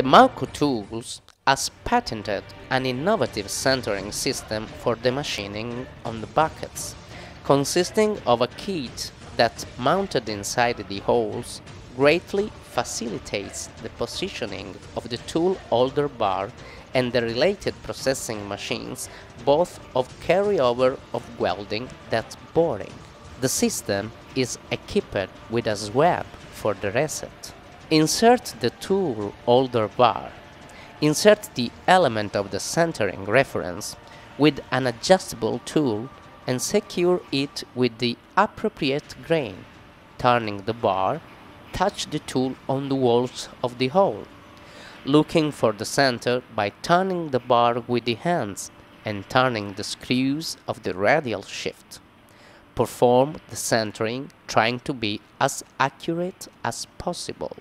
The Mauco Tools has patented an innovative centering system for the machining on the buckets, consisting of a kit that, mounted inside the holes, greatly facilitates the positioning of the tool holder bar and the related processing machines, both of carryover of welding that boring. The system is equipped with a swab for the reset. Insert the tool holder bar. Insert the element of the centering reference with an adjustable tool and secure it with the appropriate grain. Turning the bar, touch the tool on the walls of the hole. Looking for the center by turning the bar with the hands and turning the screws of the radial shift. Perform the centering trying to be as accurate as possible.